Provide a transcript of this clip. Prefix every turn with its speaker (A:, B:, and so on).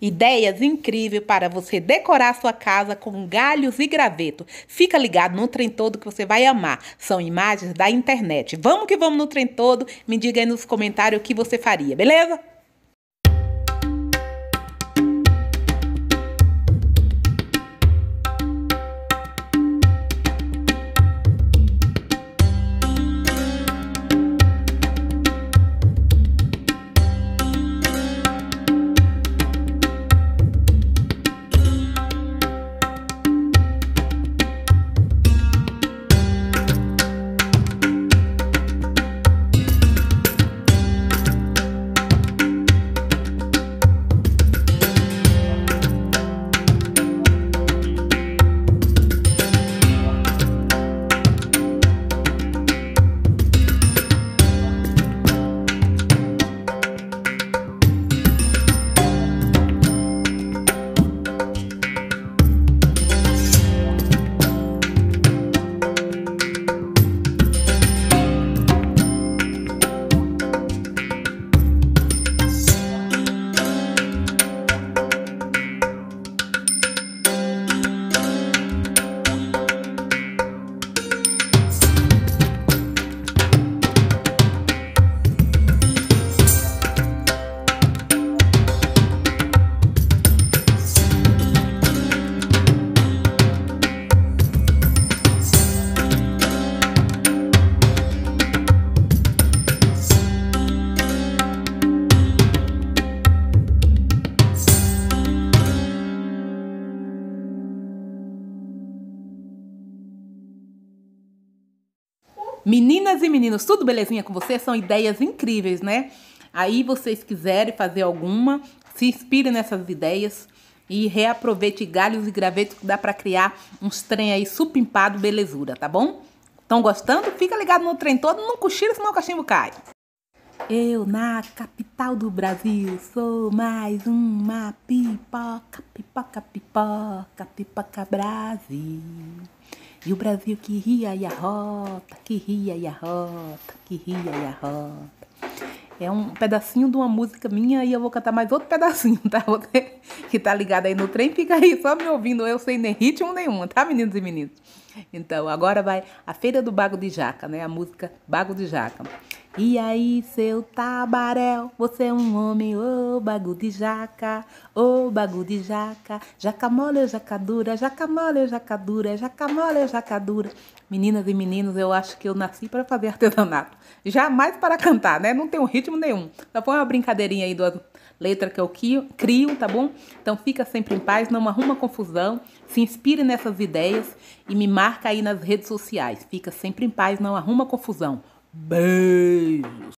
A: Ideias incríveis para você decorar sua casa com galhos e graveto. Fica ligado no trem todo que você vai amar. São imagens da internet. Vamos que vamos no trem todo. Me diga aí nos comentários o que você faria, beleza? Meninas e meninos, tudo belezinha com vocês? São ideias incríveis, né? Aí vocês quiserem fazer alguma, se inspire nessas ideias e reaproveite galhos e gravetos que dá para criar uns trem aí supimpado belezura, tá bom? Estão gostando? Fica ligado no trem todo, não cochila senão o cachimbo cai. Eu na capital do Brasil sou mais uma pipoca, pipoca, pipoca, pipoca Brasil. E o Brasil que ria e arrota, que ria e arrota, que ria e arrota. É um pedacinho de uma música minha e eu vou cantar mais outro pedacinho, tá? Você que tá ligado aí no trem, fica aí só me ouvindo, eu sem nem ritmo nenhum, tá, meninos e meninas? Então, agora vai a Feira do Bago de Jaca, né? A música Bago de Jaca. E aí, seu tabaréu, você é um homem, ô oh, bagu de jaca, ô oh, bagu de jaca, jaca mole, jaca dura, jaca mole, jaca dura, jaca mole, jaca dura. Meninas e meninos, eu acho que eu nasci para fazer artesanato, jamais para cantar, né? Não tem um ritmo nenhum. Só foi uma brincadeirinha aí do letra que eu crio, tá bom? Então fica sempre em paz, não arruma confusão, se inspire nessas ideias e me marca aí nas redes sociais. Fica sempre em paz, não arruma confusão. Beijos!